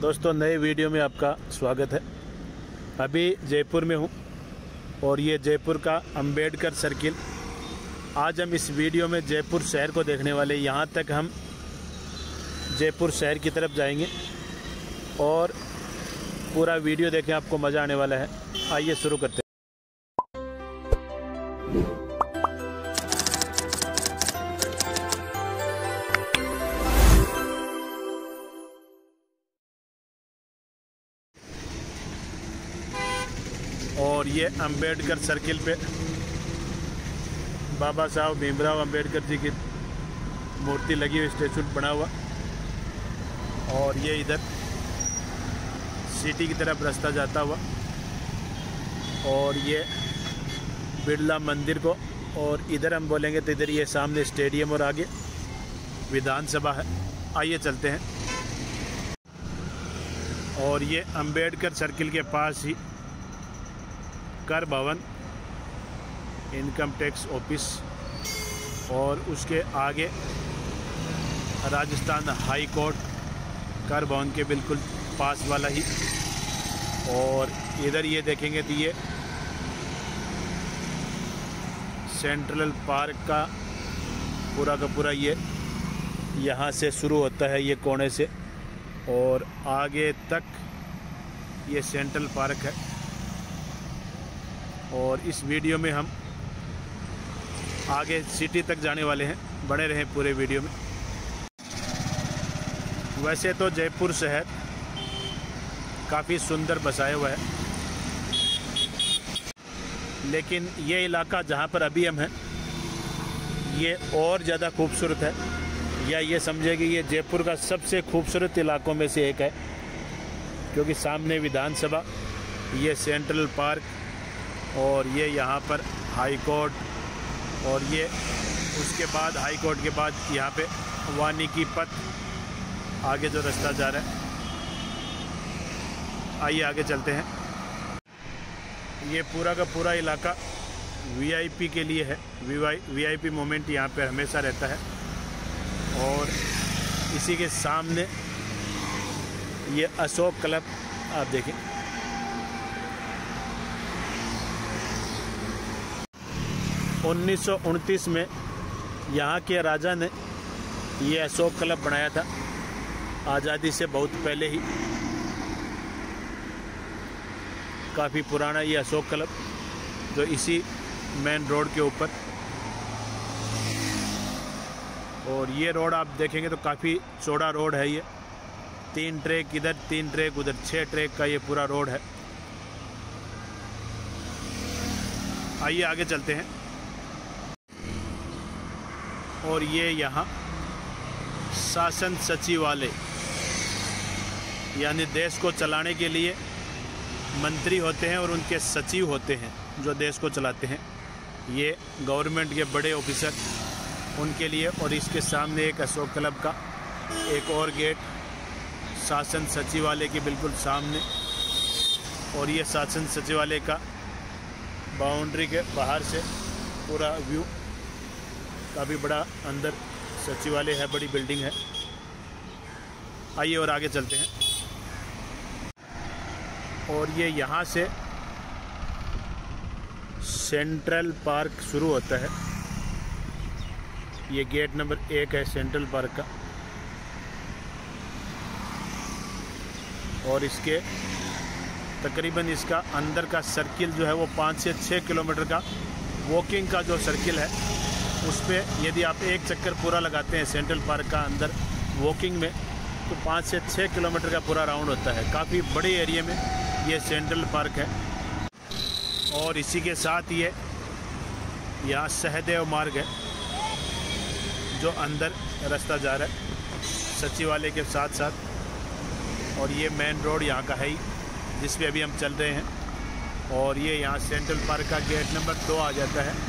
दोस्तों, नए वीडियो में आपका स्वागत है। अभी जयपुर में हूँ और ये जयपुर का अंबेडकर सर्किल। आज हम इस वीडियो में जयपुर शहर को देखने वाले यहाँ तक हम जयपुर शहर की तरफ़ जाएँगे और पूरा वीडियो देखें आपको मज़ा आने वाला है। आइए शुरू करते हैं। अंबेडकर सर्किल पे। बाबा साहब भीमराव अंबेडकर जी की मूर्ति लगी हुई, स्टेचू बना हुआ। और ये इधर सिटी की तरफ़ रास्ता जाता हुआ। और ये बिरला मंदिर को, और इधर हम बोलेंगे तो इधर ये सामने स्टेडियम और आगे विधानसभा है। आइए चलते हैं। और ये अंबेडकर सर्किल के पास ही कर भवन इनकम टैक्स ऑफ़िस और उसके आगे राजस्थान हाई कोर्ट कर भवन के बिल्कुल पास वाला ही। और इधर ये देखेंगे तो ये सेंट्रल पार्क का पूरा का पूरा ये यहाँ से शुरू होता है ये कोने से। और आगे तक ये सेंट्रल पार्क है। और इस वीडियो में हम आगे सिटी तक जाने वाले हैं, बने रहें पूरे वीडियो में। वैसे तो जयपुर शहर काफ़ी सुंदर बसाया हुआ है, लेकिन ये इलाका जहाँ पर अभी हम हैं, ये और ज़्यादा खूबसूरत है। या ये समझे कि ये जयपुर का सबसे खूबसूरत इलाकों में से एक है, क्योंकि सामने विधानसभा, ये सेंट्रल पार्क और ये यहाँ पर हाई कोर्ट और ये उसके बाद हाई कोर्ट के बाद यहाँ पे वानिकी पथ आगे जो रास्ता जा रहा है। आइए आगे चलते हैं। ये पूरा का पूरा इलाका वीआईपी के लिए है। वीआईपी मोमेंट यहाँ पे हमेशा रहता है। और इसी के सामने ये अशोक क्लब आप देखें। उन्नीस सौ उनतीस में यहाँ के राजा ने ये अशोक क्लब बनाया था। आज़ादी से बहुत पहले ही। काफ़ी पुराना ये अशोक क्लब, जो इसी मेन रोड के ऊपर। और ये रोड आप देखेंगे तो काफ़ी चौड़ा रोड है ये। तीन ट्रैक इधर, तीन ट्रैक उधर छः ट्रैक का ये पूरा रोड है। आइए, आगे चलते हैं। और ये यहाँ शासन सचिवालय, यानी देश को चलाने के लिए मंत्री होते हैं और उनके सचिव होते हैं जो देश को चलाते हैं। ये गवर्नमेंट के बड़े ऑफिसर उनके लिए और इसके सामने एक अशोक क्लब का एक और गेट शासन सचिवालय के बिल्कुल सामने। और ये शासन सचिवालय का बाउंड्री के बाहर से पूरा व्यू काफ़ी बड़ा अंदर सचिवालय है, बड़ी बिल्डिंग है। आइए और आगे चलते हैं। और ये यहाँ से सेंट्रल पार्क शुरू होता है। ये गेट नंबर एक है सेंट्रल पार्क का। और इसके तकरीबन इसका अंदर का सर्किल जो है वो पाँच से छः किलोमीटर का वॉकिंग का जो सर्किल है उस पर यदि आप एक चक्कर पूरा लगाते हैं सेंट्रल पार्क का अंदर वॉकिंग में तो पाँच से छः किलोमीटर का पूरा राउंड होता है। काफ़ी बड़े एरिया में ये सेंट्रल पार्क है। और इसी के साथ ये यहाँ सहदेव मार्ग है, जो अंदर रास्ता जा रहा है सचिवालय के साथ साथ और ये मेन रोड यहाँ का है ही, जिस पे अभी हम चल रहे हैं। और ये यहाँ सेंट्रल पार्क का गेट नंबर दो आ जाता है।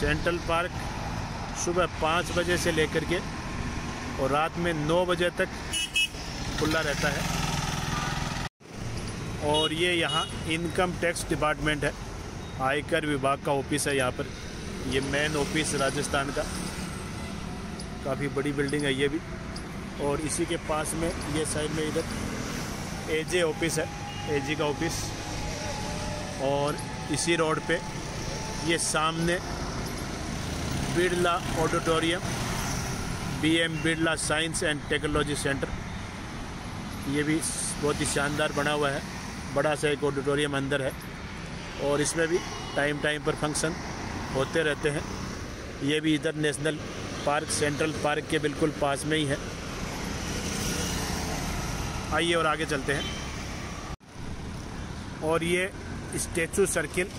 सेंट्रल पार्क सुबह पाँच बजे से लेकर के और रात में नौ बजे तक खुला रहता है। और ये यहाँ इनकम टैक्स डिपार्टमेंट है। आयकर विभाग का ऑफ़िस है यहाँ पर। ये मेन ऑफ़िस राजस्थान का। काफ़ी बड़ी बिल्डिंग है ये भी। और इसी के पास में, ये साइड में इधर एजे ऑफ़िस है। एजी का ऑफ़िस। और इसी रोड पे ये सामने Birla auditorium B M Birla science and technology centre. ये भी बहुत ही शानदार बना हुआ है। बड़ा सा एक ऑडिटोरियम अंदर है और इसमें भी टाइम टाइम पर फ़ंक्शन होते रहते हैं। ये भी इधर नेशनल पार्क, सेंट्रल पार्क के बिल्कुल पास में ही है। आइए और आगे चलते हैं। और ये स्टेचू सर्किल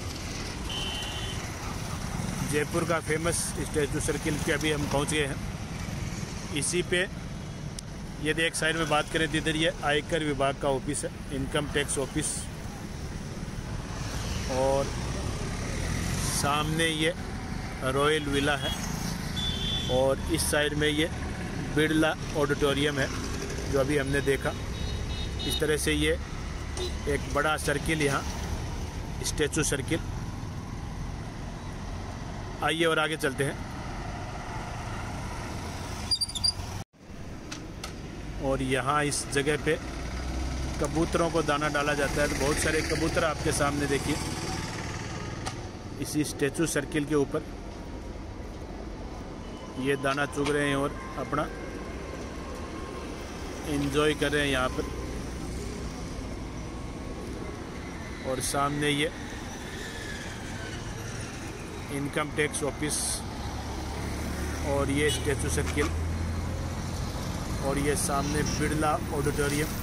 जयपुर का फ़ेमस स्टेचू सर्किल पे अभी हम पहुँच गए हैं। इसी पे यदि एक साइड में बात करें तो इधर ये आयकर विभाग का ऑफ़िस है इनकम टैक्स ऑफ़िस और सामने ये रॉयल विला है और इस साइड में ये बिरला ऑडिटोरियम है, जो अभी हमने देखा। इस तरह से ये एक बड़ा सर्किल यहाँ स्टेचू सर्किल आइए और आगे चलते हैं। और यहाँ इस जगह पे कबूतरों को दाना डाला जाता है। तो बहुत सारे कबूतर आपके सामने देखिए। इसी स्टेचू सर्किल के ऊपर ये दाना चुग रहे हैं और अपना एंजॉय कर रहे हैं यहाँ पर। और सामने ये इनकम टैक्स ऑफ़िस और ये स्टेचू सर्किल और ये सामने बिरला ऑडिटोरियम।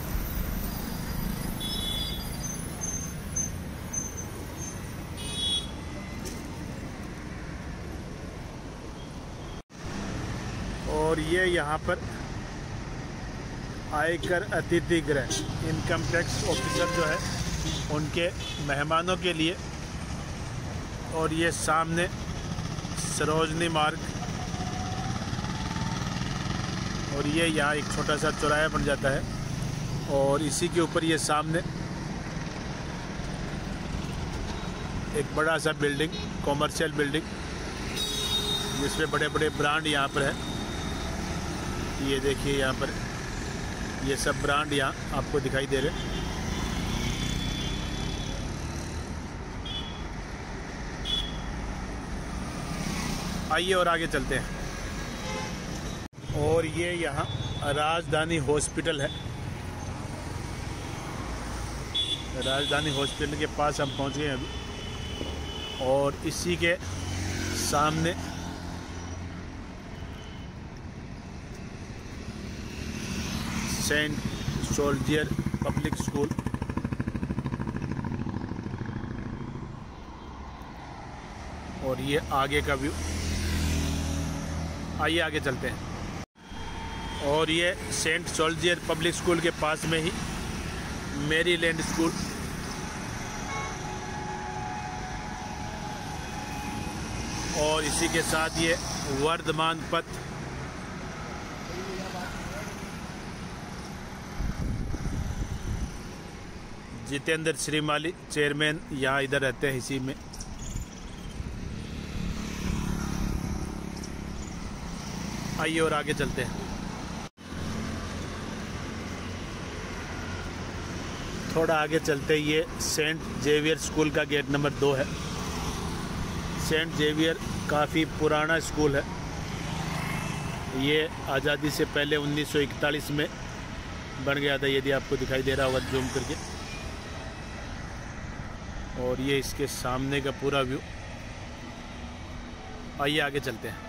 और ये यहाँ पर आयकर अतिथि गृह, इनकम टैक्स ऑफिसर जो है, उनके मेहमानों के लिए और ये सामने सरोजनी मार्ग। और ये यहाँ एक छोटा सा चौराया बन जाता है और इसी के ऊपर ये सामने एक बड़ा सा बिल्डिंग कॉमर्शियल बिल्डिंग, जिसमें बड़े बड़े ब्रांड यहाँ पर है। ये देखिए यहाँ पर, ये सब ब्रांड यहाँ आपको दिखाई दे रहे आइए और आगे चलते हैं। और ये यहाँ राजधानी हॉस्पिटल है। राजधानी हॉस्पिटल के पास हम पहुँच गए अभी। और इसी के सामने सेंट सोल्जियर पब्लिक स्कूल। और ये आगे का व्यू। आइए आगे चलते हैं। और ये सेंट सोल्जियर पब्लिक स्कूल के पास में ही मेरी लैंड स्कूल। और इसी के साथ ये वर्धमान पथ। जितेंद्र श्रीमाली, चेयरमैन, यहाँ इधर रहते हैं इसी में। आइए और आगे चलते हैं। थोड़ा आगे चलते ये सेंट जेवियर स्कूल का गेट नंबर दो है। सेंट जेवियर काफ़ी पुराना स्कूल है। ये आज़ादी से पहले 1941 में बन गया था, यदि आपको दिखाई दे रहा होगा, जूम करके। और ये इसके सामने का पूरा व्यू। आइए, आगे चलते हैं।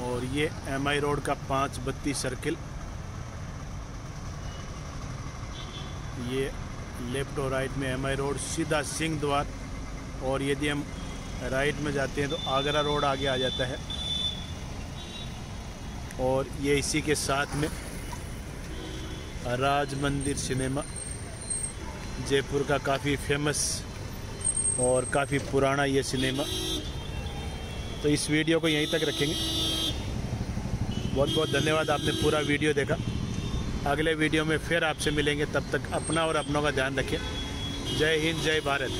और ये एम आई रोड का पाँच बत्ती सर्किल। ये लेफ़्ट और राइट में एम आई रोड, सीधा सिंह द्वार। और यदि हम राइट में जाते हैं तो आगरा रोड आगे आ जाता है। और ये इसी के साथ में राज मंदिर सिनेमा, जयपुर का काफ़ी फ़ेमस और काफ़ी पुराना ये सिनेमा। तो इस वीडियो को यहीं तक रखेंगे। बहुत बहुत धन्यवाद, आपने पूरा वीडियो देखा। अगले वीडियो में फिर आपसे मिलेंगे, तब तक अपना और अपनों का ध्यान रखें जय हिंद, जय भारत।